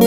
Hey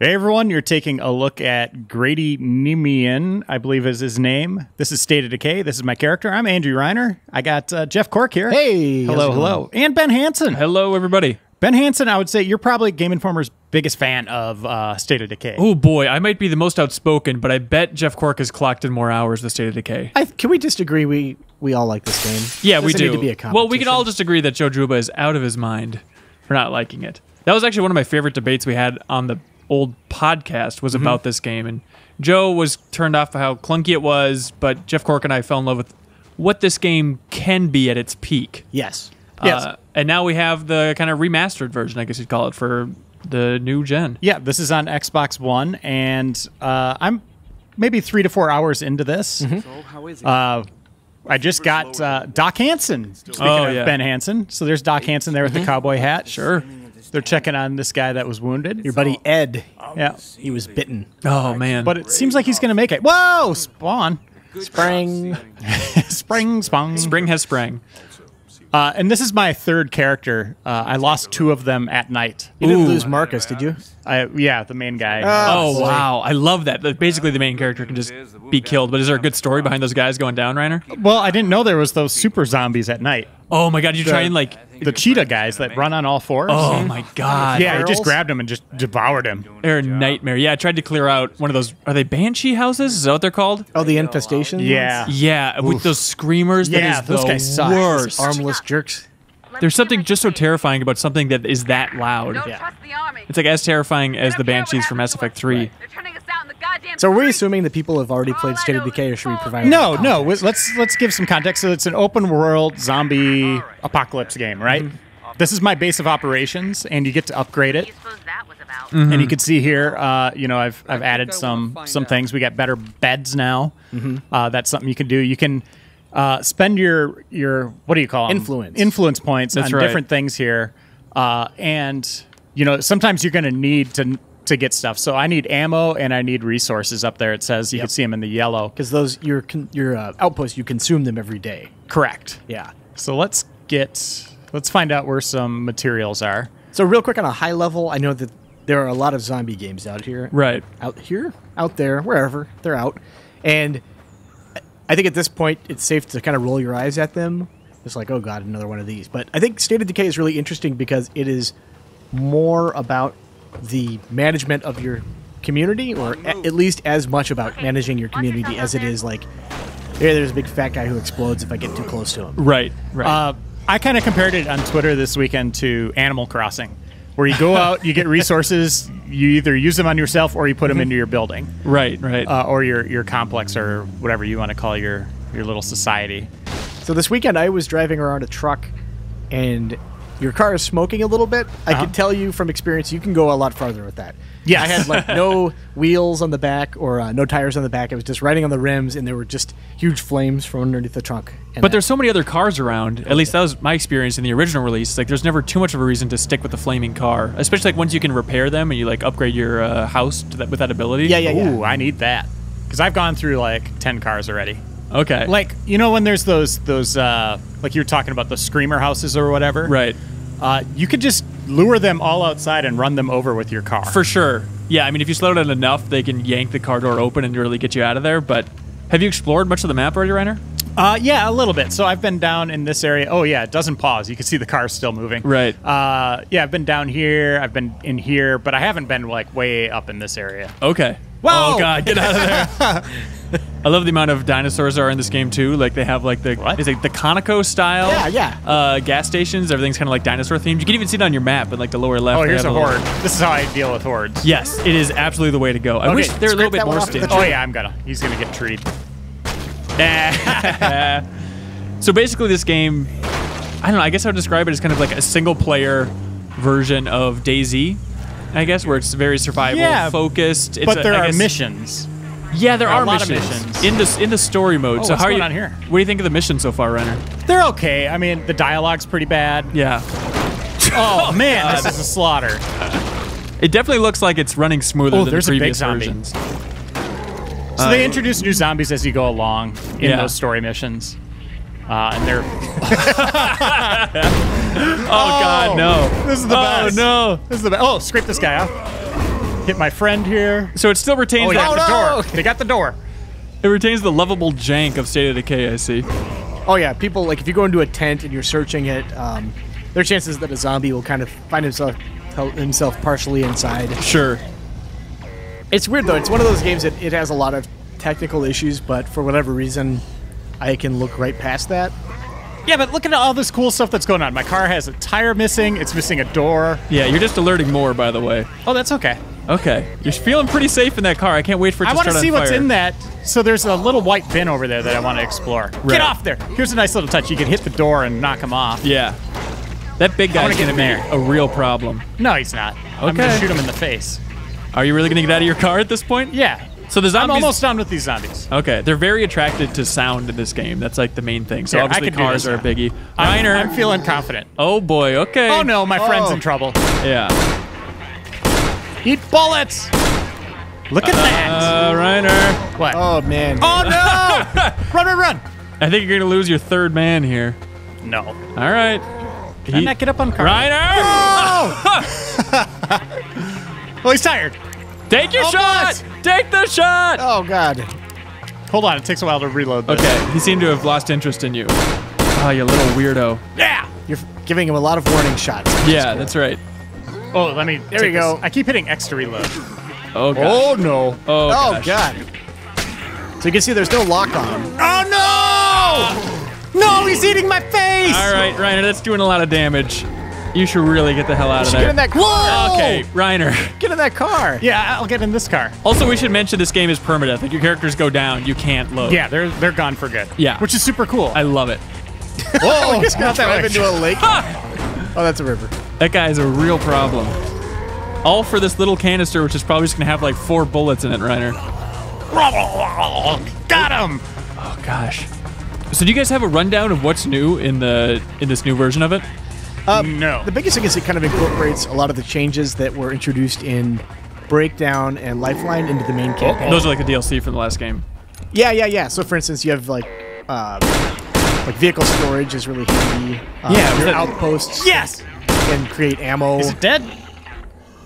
everyone, you're taking a look at Grady Nemian, I believe is his name. This is State of Decay. This is my character. I'm Andrew Reiner. I got uh, Jeff Cork here. Hey, hello, hello, and Ben Hanson. Hello, everybody. Ben Hanson, I would say you're probably Game Informer's biggest fan of uh, State of Decay. Oh boy, I might be the most outspoken, but I bet Jeff Cork has clocked in more hours than State of Decay. I, can we just agree we we all like this game? Yeah, we do. Need to be a well, we can all just agree that Joe Juba is out of his mind for not liking it. That was actually one of my favorite debates we had on the old podcast was Mm-hmm. about this game, and Joe was turned off by how clunky it was, but Jeff Cork and I fell in love with what this game can be at its peak. Yes. Yes. Uh, and now we have the kind of remastered version, I guess you'd call it, for the new gen. Yeah, this is on Xbox One, and uh, I'm maybe three to four hours into this. Mm-hmm. Uh, I just got uh, Doc Hanson. Speaking Oh, of. Ben Hanson, so there's Doc Hanson there with the cowboy hat. Sure. They're checking on this guy that was wounded. Your buddy Ed, yeah, he was bitten. Oh man. but it seems like he's going to make it. Whoa, spawn, Spring, spring, spawn. Spring has sprang. Uh, and this is my third character. Uh, I lost two of them at night. You didn't Ooh. lose Marcus, did you? I, yeah, the main guy. Oh, oh boy. wow, I love that. That Basically, the main character can just be killed. But is there a good story behind those guys going down, Reiner? well, I didn't know there was those super zombies at night. Oh my god, you try and like, The cheetah guys that run on all fours. oh my god, yeah, he just grabbed him and just devoured him. they're a nightmare. Yeah, I tried to clear out one of those. Are they banshee houses? Is that what they're called? Oh, the infestation. Yeah. Yeah, with those screamers. that Yeah, is those the guys suck. worst. Armless jerks. There's something just so terrifying about something that is that loud. Don't Yeah. trust the army. It's like as terrifying as the don't care what banshees from happens Mass to Effect us. 3. They're turning us out in the goddamn So are we assuming that people have already played State of Decay, or should we provide? No, no. Let's let's give some context. So it's an open world zombie apocalypse game, right? This is my base of operations, and you get to upgrade it. What do you suppose that was about? And you can see here, uh, you know, I've I've added some some things. We got better beds now. Uh, that's something you can do. You can uh, spend your your what do you call 'em? Influence. influence points That's on right. different things here, uh, and you know sometimes you're going to need to to get stuff. So I need ammo and I need resources up there. It says you can see them in the yellow. Because those your con- your uh, outposts, you consume them every day. Correct. Yeah. So let's get let's find out where some materials are. So real quick on a high level, I know that there are a lot of zombie games out here. Right. out here, out there, wherever they're out, and I think at this point it's safe to kind of roll your eyes at them. It's like, oh god, another one of these. But I think State of Decay is really interesting because it is more about the management of your community, or a- at least as much about managing your community as it is like, yeah, there's a big fat guy who explodes if I get too close to him. Right. Right. Uh, I kind of compared it on Twitter this weekend to Animal Crossing, where you go out, you get resources, you either use them on yourself or you put them into your building right. Right. uh, or your your complex or whatever you want to call your your little society. So this weekend I was driving around a truck and your car is smoking a little bit. I Uh-huh. can tell you from experience you can go a lot farther with that. Yeah, I had like no wheels on the back or uh, no tires on the back. I was just riding on the rims and there were just huge flames from underneath the trunk. And But that- there's so many other cars around. At least that was my experience in the original release. Like, there's never too much of a reason to stick with the flaming car, especially like once you can repair them and you like upgrade your uh, house to that with that ability. Yeah, yeah, yeah. Ooh, I need that because I've gone through like ten cars already. Okay. Like you know when there's those those uh, like you were talking about the screamer houses or whatever. right. Uh, you could just lure them all outside and run them over with your car. For sure. Yeah. I mean, if you slow down enough, they can yank the car door open and really get you out of there. But have you explored much of the map already, Reiner? Uh, yeah, a little bit. So I've been down in this area. Oh yeah, it doesn't pause. You can see the car still moving. Right. Uh, yeah, I've been down here. I've been in here, but I haven't been like way up in this area. Okay. Whoa! Oh god, get out of there. I love the amount of dinosaurs there are in this game too. Like they have like the What? is it the Conoco style? Yeah, yeah. Uh, gas stations. Everything's kind of like dinosaur themed. You can even see it on your map in like the lower left. Oh, here's a have little- horde. This is how I deal with hordes. Yes, it is absolutely the way to go. I Okay, wish they're a little bit more stable. Oh yeah, I'm gonna. He's gonna get treed. So basically, this game, I don't know. I guess I would describe it as kind of like a single player version of DayZ. I guess where it's very survival Yeah, focused. It's but a- there I are guess- missions. Yeah, there are a lot of missions. missions. in the in the story mode. Oh, so what's how are going you, on here? What do you think of the mission so far, Reiner? They're okay. I mean, the dialogue's pretty bad. Yeah, oh, oh man, this is a slaughter. it definitely looks like it's running smoother Oh, than there's the a big previous zombie. versions. So they uh, introduce new zombies as you go along in Yeah. those story missions. Uh, and they're Oh, God, no. This is the oh, best. no. This is the best. Oh, scrape this guy off. Hit my friend here. So it still retains Oh, he that. got the no! door. They got the door. It retains the lovable jank of State of Decay. I see. Oh yeah, people like if you go into a tent and you're searching it, um, there are chances that a zombie will kind of find himself himself partially inside. Sure. It's weird though. It's one of those games that it has a lot of technical issues, but for whatever reason, I can look right past that. Yeah, but look at all this cool stuff that's going on. My car has a tire missing. It's missing a door. Yeah, you're just alerting more, by the way. Oh, that's okay. Okay. You're feeling pretty safe in that car. I can't wait for it to I want to see what's in that. So there's a little white bin over there that I want to explore. Right. Get off there. Here's a nice little touch. You can hit the door and knock him off. Yeah. That big wanna guy's going to in be there. a real problem. No, he's not. I'm going Okay. to shoot him in the face. Are you really going to get out of your car at this point? Yeah. So the I'm almost done with these zombies. Okay, they're very attracted to sound in this game. That's like the main thing. So Here, obviously cars this are a biggie. I'm, Reiner. I'm feeling confident. oh boy. Okay. Oh no, my friend's Oh. in trouble. Yeah. Eat bullets. Look at that. Uh, Reiner. what? Oh man. Oh no! run, run, run! I think you're gonna lose your third man here. No. All right. Can I not get up on car? Reiner. Well, he's tired. Take your Oh, shot. boys. Take the shot. Oh god. Hold on, it takes a while to reload this. Okay. He seemed to have lost interest in you. Oh, you little weirdo. Yeah. You're giving him a lot of warning shots. Yeah, that's right. Oh, let me. There you go. this. I keep hitting X to reload. Oh god. Oh no. Oh, Oh god. So you can see there's no lock on him. Oh no! No, he's eating my face. All right, Ryan, That's doing a lot of damage. You should really get the hell out of there. Get in that car. Okay, Reiner. Get in that car. Yeah, I'll get in this car. Also, we should mention this game is permadeath. Like your characters go down, you can't load. Yeah, they're they're gone for good. Yeah. which is super cool. I love it. Whoa. just got that drive way. into a lake. oh, that's a river. That guy is a real problem. All for this little canister, which is probably just gonna have like four bullets in it, Reiner. Got him. Oh gosh. So do you guys have a rundown of what's new in the in this new version of it? No. The biggest thing is it kind of incorporates a lot of the changes that were introduced in Breakdown and Lifeline into the main campaign. Those are like the DLC from the last game. Yeah, yeah, yeah. So for instance, you have like uh, like vehicle storage is really handy. Uh, Yeah, your that- outposts yes. can create ammo. Is it dead?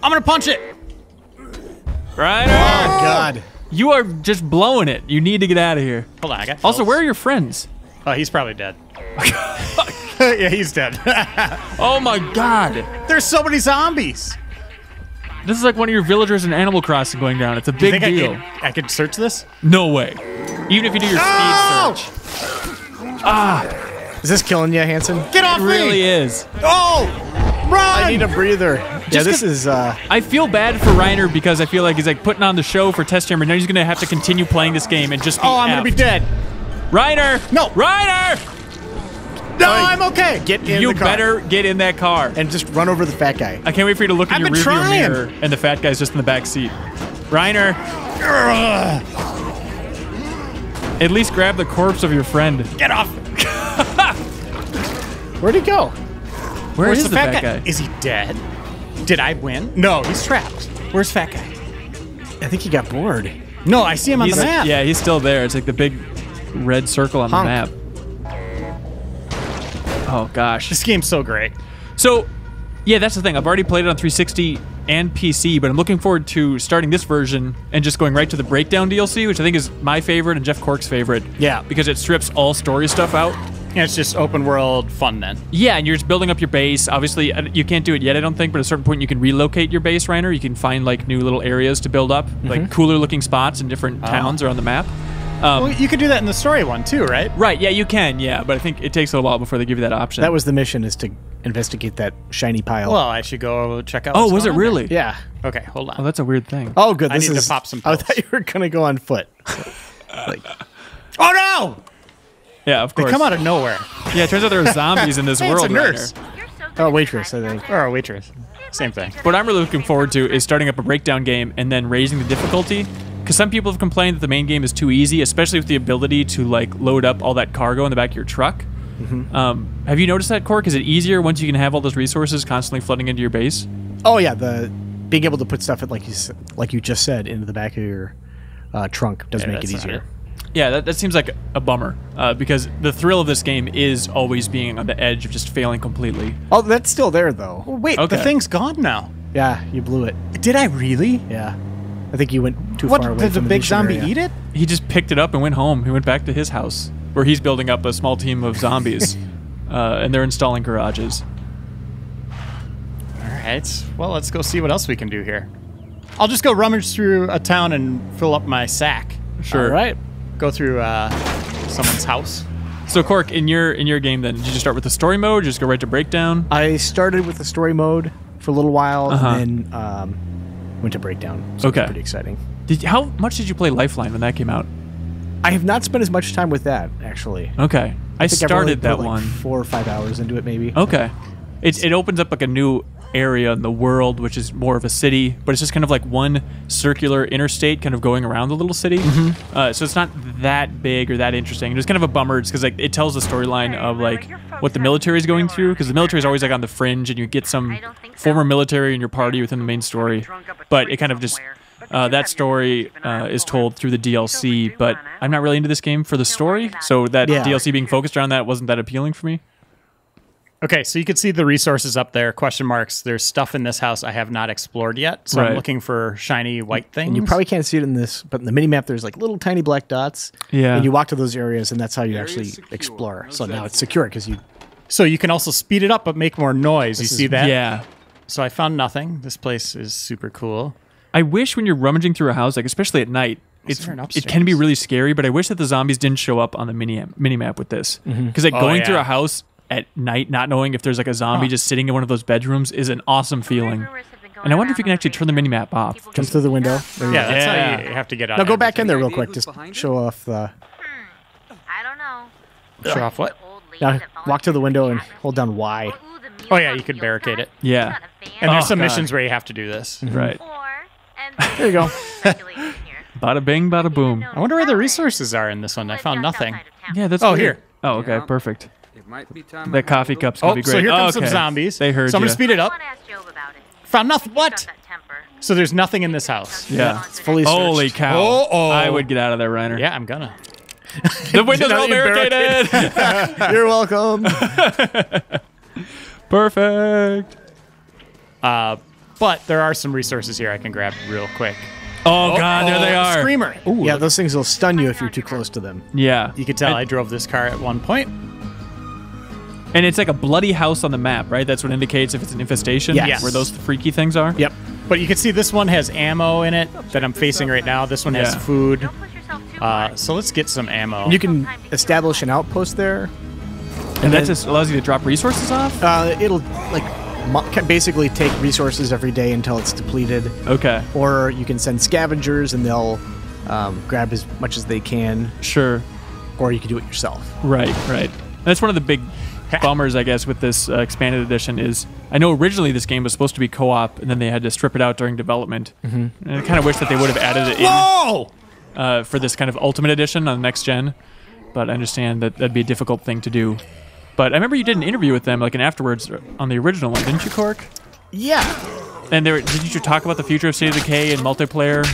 I'm gonna punch it. Right. Oh God! you are just blowing it. You need to get out of here. Hold on, I got. Also, where are your friends? Oh, he's probably dead. yeah, he's dead. Oh my god. There's so many zombies. This is like one of your villagers in Animal Crossing going down. It's a You big think I deal. could, I could search this? No way. Even if you do your No! speed search. Ah. Is this killing you, Hanson? Get off It really is. Oh, run! I need a breather. yeah, this is. Uh, I feel bad for Reiner because I feel like he's like putting on the show for Test Chamber. Now he's gonna have to continue playing this game and just be oh, I'm gonna be dead. Reiner! No. Reiner! No, I'm okay. get in You the car better get in that car. and just run over the fat guy. I can't wait for you to look in I've your been rearview trying. mirror and the fat guy's just in the back seat. Reiner, at least grab the corpse of your friend. Get off. Where'd he go? Where Where's is the, fat, guy? Is he dead? Did I win? No, he's trapped. Where's fat guy? I think he got bored. No, I see him on He's- the map. Yeah, he's still there. It's like the big red circle on Honk. the map. Oh gosh. This game's so great. So, yeah, that's the thing. I've already played it on 360 and PC, but I'm looking forward to starting this version and just going right to the Breakdown DLC, which I think is my favorite and Jeff Cork's favorite. Yeah. Because it strips all story stuff out. Yeah, it's just open world fun then. Yeah, and you're just building up your base. Obviously, uh, you can't do it yet, I don't think, but at a certain point you can relocate your base, Reiner. You can find like new little areas to build up, Mm-hmm. like cooler looking spots in different Uh-huh. towns or on the map. Um, Well, you could do that in the story one too, right? Right, yeah, you can, yeah, but I think it takes a while before they give you that option. That was the mission: is to investigate that shiny pile. Well, I should go check out. Oh, what's was it going on really? yeah. Okay, hold on. Oh, that's a weird thing. Oh, good. I This need to pop some I thought you were gonna go on foot. like, oh no! Yeah, of course. They come out of nowhere. Yeah, it turns out there are zombies in this Hey, it's world. a nurse. Reiner. You're so oh, waitress. I think. Or a waitress. Same thing. What I'm really looking forward to is starting up a breakdown game and then raising the difficulty. Because some people have complained that the main game is too easy, especially with the ability to like load up all that cargo in the back of your truck. Mm-hmm. Um, have you noticed that, Cork? Is it easier once you can have all those resources constantly flooding into your base? Oh yeah, the being able to put stuff at like you like you just said into the back of your uh, trunk does Yeah, make it that's not easier. Yeah, that, that seems like a bummer uh, because the thrill of this game is always being on the edge of just failing completely. Oh, that's still there though. Well, wait, Okay. the thing's gone now. Yeah, you blew it. Did I really? Yeah, I think you went too What far away did the from the big mission zombie area. eat it? He just picked it up and went home. He went back to his house where he's building up a small team of zombies, uh, and they're installing garages. All right. Well, let's go see what else we can do here. I'll just go rummage through a town and fill up my sack. Sure. All right. Go through uh, someone's house. So Cork, in your in your game, then did you just start with the story mode? Or just go right to breakdown? I started with the story mode for a little while, Uh-huh. and then um, went to breakdown. So Okay. pretty exciting. Did how much did you play Lifeline when that came out? I have not spent as much time with that actually. Okay, I, only started that like, one. four or five hours into it, maybe. Okay. It, it opens up like a new area in the world, which is more of a city, but it's just kind of like one circular interstate kind of going around the little city. Uh, so it's not that big or that interesting. It's kind of a bummer because like it tells the storyline of like what the military is going through because the military is always like on the fringe and you get some I don't think so. former military in your party within the main story. But it kind of just uh, that story uh, is told through the DLC, but I'm not really into this game for the story, so that Yeah. DLC being focused around that wasn't that appealing for me. Okay, so you can see the resources up there. Question marks. There's stuff in this house I have not explored yet, so Right. I'm looking for shiny white things. And you probably can't see it in this, but in the mini map, there's like little tiny black dots. Yeah. And you walk to those areas, and that's how you Area's actually secure. explore. No So now it's secure because you. so you can also speed it up but make more noise. You is- see that? Yeah. So I found nothing. This place is super cool. I wish when you're rummaging through a house, like especially at night, it's it can be really scary. But I wish that the zombies didn't show up on the mini mini map with this mm-hmm. because like Oh, going through a house at night, not knowing if there's like a zombie just sitting in one of those bedrooms, is an awesome feeling. And I wonder if you can actually turn the mini map off. Come through the window. There Yeah, go. that's Yeah. how you have to get out. Now go back in there real quick. Just behind it? show off the. I don't know. Show off what? Now walk to the window and hold down Y. Oh yeah, you could barricade it. Yeah. And there's Oh, some God. missions where you have to do this. Right. There you go. Bada bing, bada boom. I wonder where the resources are in this one. I found nothing. Yeah, that's Oh, weird. here. Oh, okay, Yeah. perfect. It might be time. That coffee cup's gonna Oh, be great. so here Oh, comes some zombies. They heard So I'm gonna ya. speed it up. Someone asked Job about it. Found nothing. What? So there's nothing in this house. Yeah. It's fully searched. Holy cow! Uh-oh. I would get out of there, Reiner. Yeah, I'm gonna. the windows are all barricaded. You're welcome. Perfect. Uh, but there are some resources here I can grab real quick. Oh, God, there they Oh, are. Screamer. Ooh, yeah, those things will stun you if you're too close to them. Yeah. You could tell I drove this car at one point. And it's like a bloody house on the map, right? That's what indicates if it's an infestation. Yes. Where those freaky things are. Yep. But you can see this one has ammo in it that I'm facing right now. This one has food. Don't push yourself too Uh, so let's get some ammo. And you can establish an outpost there. And that then- just allows you to drop resources off? Uh, it'll like mo- basically take resources every day until it's depleted, Okay. or you can send scavengers and they'll um, grab as much as they can, Sure. or you can do it yourself. Right, right. That's one of the big bummers, I guess, with this uh, expanded edition is I know originally this game was supposed to be co-op, and then they had to strip it out during development. Mm-hmm. And I kind of wish that they would have added it in uh, for this kind of ultimate edition on next gen. But I understand that that'd be a difficult thing to do. But I remember you did an interview with them, like an afterwards on the original one, didn't you, Cork? Yeah. And there, did you talk about the future of State of Decay and multiplayer?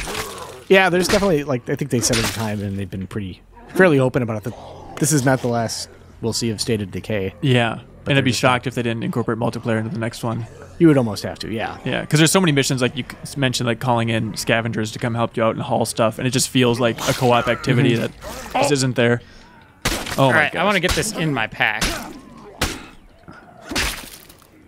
Yeah, there's definitely like I think they said at the time, and they've been pretty fairly open about it. That this is not the last we'll see of State of Decay. Yeah. and I'd be shocked if they didn't incorporate multiplayer into the next one. You would almost have to, yeah. Yeah, because there's so many missions like you mentioned, like calling in scavengers to come help you out and haul stuff, and it just feels like a co-op activity mm-hmm. that just oh. isn't there. Oh All my right, god! I want to get this in my pack.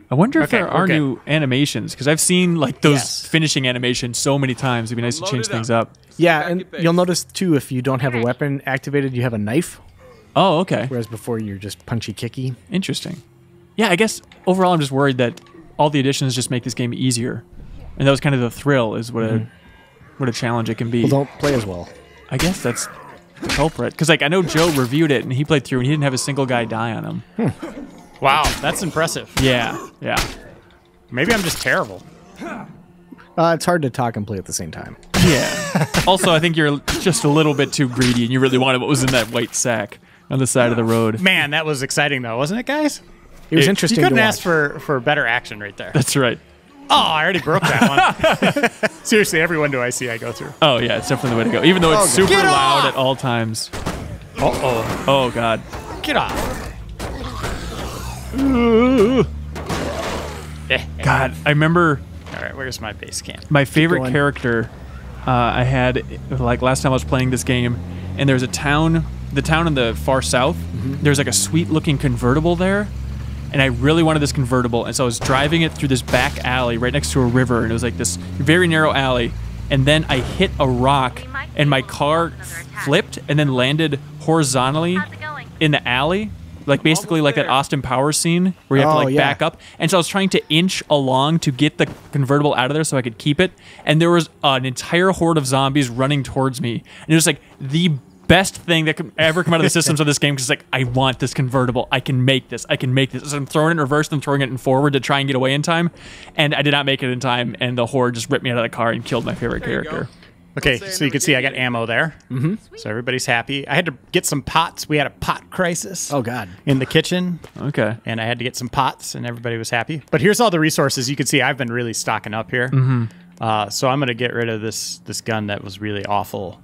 I wonder if Okay, there we're are good. new animations because I've seen like those Yes. finishing animations so many times. It'd be nice to change it things up. up. Yeah, and you'll notice too if you don't have a weapon activated, you have a knife, Oh, okay, whereas before you're just punchy kicky. interesting. Yeah, I guess overall I'm just worried that all the additions just make this game easier, and that was kind of the thrill is what a what a challenge it can be. Well, don't play as well. I guess that's the culprit because like I know Joe reviewed it and he played through and he didn't have a single guy die on him. Wow, that's impressive. Yeah, yeah. Maybe I'm just terrible. Uh, it's hard to talk and play at the same time. Yeah. also, I think you're just a little bit too greedy, and you really wanted what was in that white sack on the side of the road. Man, that was exciting though, wasn't it, guys? It was It- interesting You couldn't to ask watch. for for better action right there. That's right. Oh, I already broke that one. Seriously, every window I see, I go through. Oh yeah, it's definitely the way to go. Even though it's super Get loud off! at all times. Uh oh. Oh god. Get off. God, I remember All right, where's my base camp? my favorite going. character uh, I had like last time I was playing this game, and there's a town, the town in the far south. Mm-hmm. There's like a sweet looking convertible there, and I really wanted this convertible, and so I was driving it through this back alley right next to a river, and it was like this very narrow alley, and then I hit a rock, and my car flipped and then landed horizontally How's it going? in the alley. Like basically like that Austin Powers scene where you have to Oh, like yeah. back up. And so I was trying to inch along to get the convertible out of there so I could keep it. And there was an entire horde of zombies running towards me. And it was like the best thing that could ever come out of the systems of this game because like I want this convertible. I can make this. I can make this. So I'm throwing it in reverse and throwing it in forward to try and get away in time. And I did not make it in time. And the horde just ripped me out of the car and killed my favorite There go. character. Okay, so you can see I got ammo there. Mm-hmm. So everybody's happy. I had to get some pots. We had a pot crisis. Oh God. In the kitchen, Okay. and I had to get some pots, and everybody was happy. But here's all the resources. You can see I've been really stocking up here. Mm-hmm. Uh, so I'm going to get rid of this this gun that was really awful,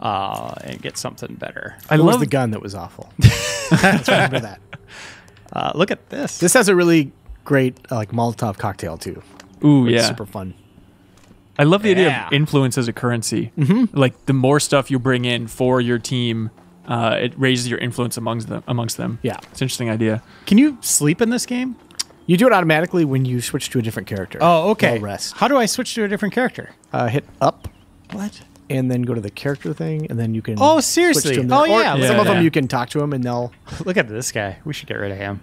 uh, and get something better. I It was love the gun that was awful. Let's remember that. Uh, look at this. This has a really great uh, like Molotov cocktail too. Ooh, It's yeah. super fun. I love the idea of influence as a currency. Mm-hmm. Like the more stuff you bring in for your team, uh, it raises your influence amongst them. Amongst them. Yeah. it's an interesting idea. Can you sleep in this game? You do it automatically when you switch to a different character. Oh, okay. No rest. How do I switch to a different character? Uh, hit up What? And then go to the character thing, and then you can. Oh, seriously? to 'em there. Oh, Or yeah, Some yeah, of them you can talk to them, and they'll. Look at this guy. We should get rid of him.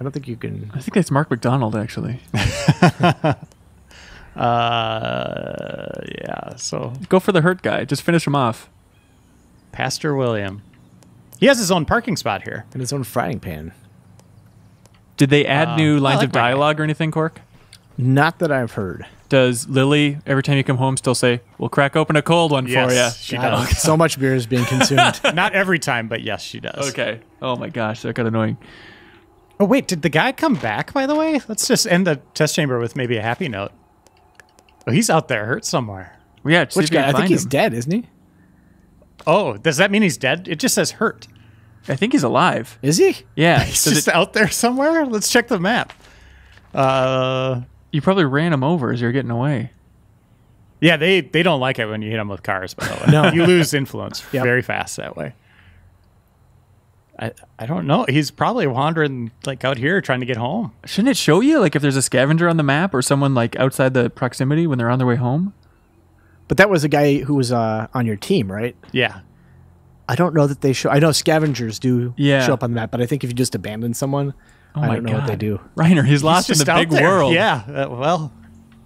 I don't think you can. I think that's Mark McDonald actually. Uh, yeah. So Go for the hurt guy. Just finish him off. Pastor William, he has his own parking spot here. and his own frying pan. Did they add Uh, new lines like of dialogue or anything, Cork? Not that I've heard. Does Lily every time you come home still say, "We'll crack open a cold one Yes, for you"? she God, does. so much beer is being consumed. Not every time, but yes, she does. Okay. Oh my gosh, that got annoying. Oh wait, did the guy come back? By the way, let's just end the test chamber with maybe a happy note. Oh, he's out there, hurt somewhere. Yeah. see Which if guy? I think find he's dead, isn't he? Oh, does that mean he's dead? It just says hurt. I think he's alive. Is he? Yeah. He's so just that- out there somewhere. Let's check the map. Uh, you probably ran him over as you're getting away. yeah, they they don't like it when you hit them with cars. By the way, No. you lose influence Yep. very fast that way. I I don't know. He's probably wandering like out here trying to get home. Shouldn't it show you like if there's a scavenger on the map or someone like outside the proximity when they're on their way home? But that was a guy who was uh, on your team, right? Yeah. I don't know that they show. I know scavengers do Yeah. show up on the map, but I think if you just abandon someone, Oh I my don't know God. what they do. Reiner, he's lost He's in the big there. world. Yeah. uh, well,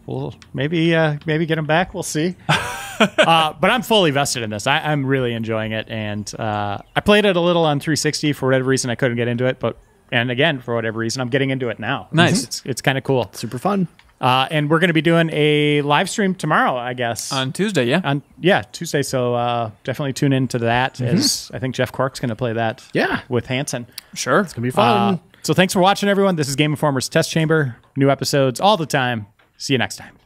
we'll maybe uh, maybe get him back. We'll see. uh, but I'm fully vested in this. I, I'm really enjoying it, and uh, I played it a little on 360 for whatever reason. I couldn't get into it, but and again for whatever reason, I'm getting into it now. Nice. It's it's kind of cool. Super fun. Uh, and we're going to be doing a live stream tomorrow, I guess. On Tuesday, yeah. on yeah Tuesday. So uh, definitely tune into that. As I think Jeff Cork's going to play that. Yeah. with Hanson. sure. It's Gonna be fun. So thanks for watching, everyone. This is Game Informer's Test Chamber. New episodes all the time. See you next time.